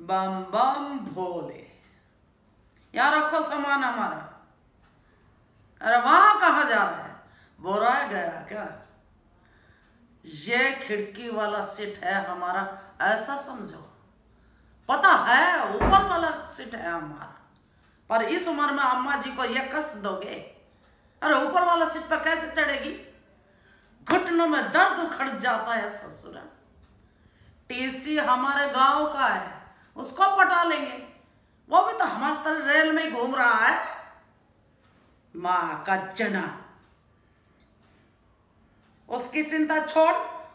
बम बम भोले। यहाँ रखो सामान हमारा। अरे वहाँ कहा जा रहा है? बोरा गया क्या? ये खिड़की वाला सीट है हमारा, ऐसा समझो। पता है, ऊपर वाला सीट है हमारा। पर इस उम्र में अम्मा जी को ये कष्ट दोगे? अरे ऊपर वाला सीट पर कैसे चढ़ेगी? घुटनों में दर्द उखड़ जाता है ससुरा। टीसी हमारे गाँव का है। उसको पटा लेंगे। वो भी तो हमारे तरह रेल में घूम रहा है। माँ का जना। उसकी चिंता छोड़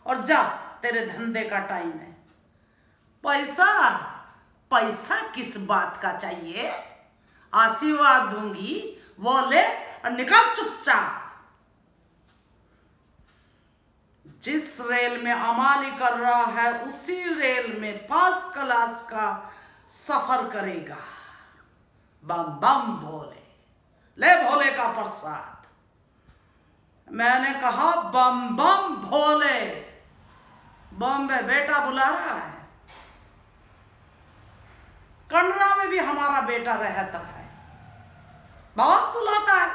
और जा, तेरे धंधे का टाइम है। पैसा? पैसा किस बात का चाहिए? आशीर्वाद दूँगी, वो ले और निकल चुपचाप। जिस रेल में अमाली कर रहा है, उसी रेल में पास क्लास का सफ़र करेगा। बम बम भोले, ले भोले का प्रसाद। मैंने कहा, बम बम भोले, बॉम्बे बेटा बुला रहा है। कंडरा में भी हमारा बेटा रहता है। बहुत बुलाता है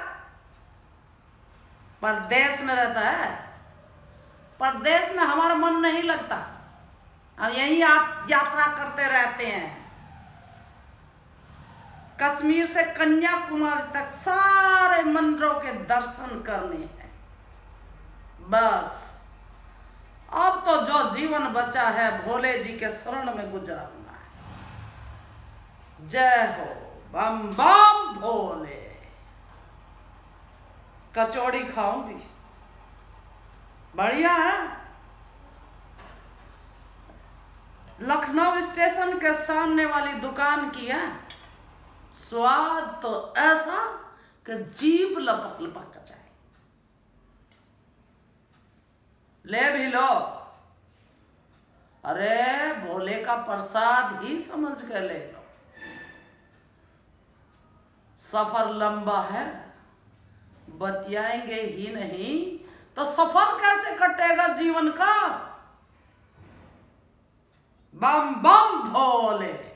परदेश में रहता है। परदेश में हमारा मन नहीं लगता। हम यही आप यात्रा करते रहते हैं। कश्मीर से कन्याकुमारी तक सारे मंदिरों के दर्शन करने हैं। बस। अब तो जो जीवन बचा है, भोले जी के शरण में गुजारना है। जय हो, बम बम भोले। कचौड़ी खाऊँगी। बढ़िया है। लखनऊ स्टेशन के सामने वाली दुकान की है। स्वाद तो ऐसा कि जीभ लपक लपक जाए। ले भी लो। अरे, भोले का प्रसाद ही समझ के ले लो। सफ़र लंबा है। बतियाएँगे ही नहीं। तो सफ़र कैसे कटेगा जीवन का? बम बम भोले।